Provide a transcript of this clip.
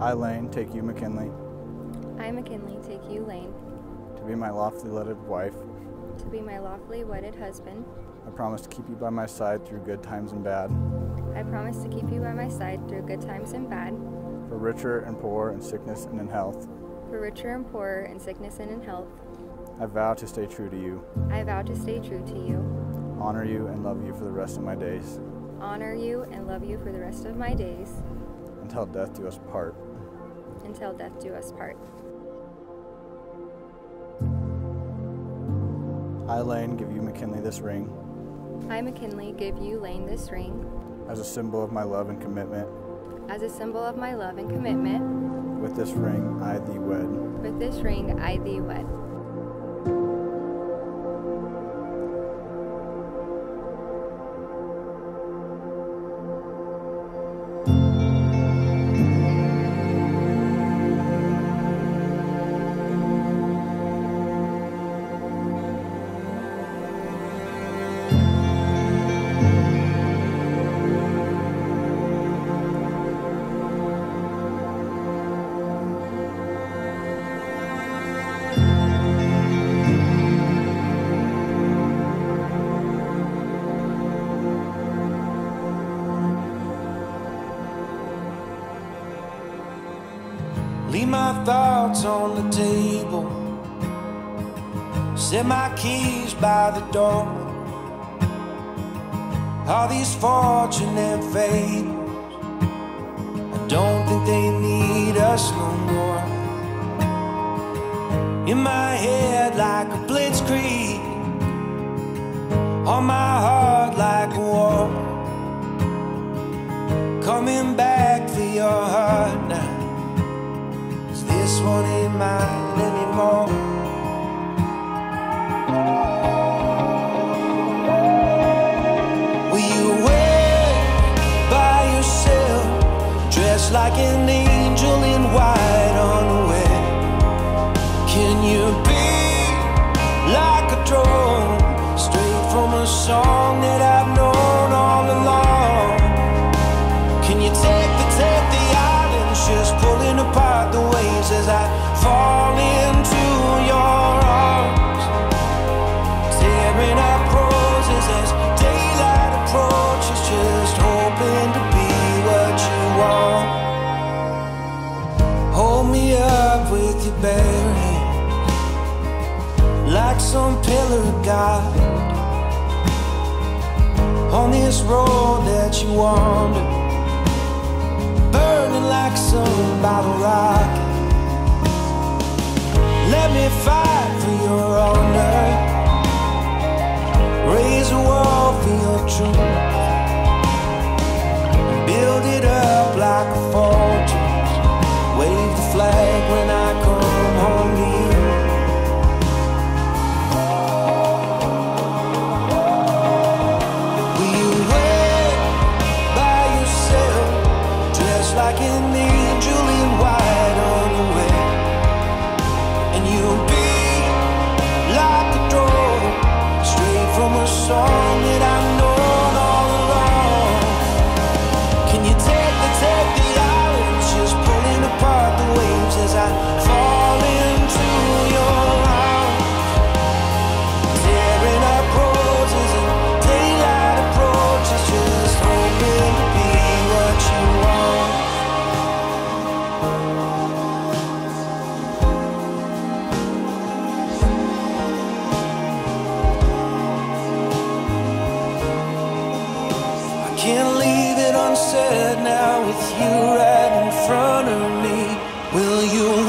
I, Lane, take you, McKinley, I, McKinley, take you, Lane, to be my lawfully wedded wife. to be my lawfully wedded husband. I promise to keep you by my side through good times and bad, I promise to keep you by my side through good times and bad, for richer and poor, in sickness and in health. for richer and poorer, in sickness and in health. I vow to stay true to you, I vow to stay true to you, honor you, and love you for the rest of my days, honor you, and love you for the rest of my days, until death do us part. until death do us part. I, Lane, give you, McKinley, this ring I, McKinley, give you, Lane, this ring as a symbol of my love and commitment. as a symbol of my love and commitment. With this ring, I thee wed. With this ring, I thee wed. Leave my thoughts on the table. Set my keys by the door. All these fortune and fables, I don't think they need us no more. In my head, like a blitzkrieg. On my heart, like an angel like some pillar of God on this road that you wander burning like some bottle rocket. Like an can't leave it unsaid now with you right in front of me. Will you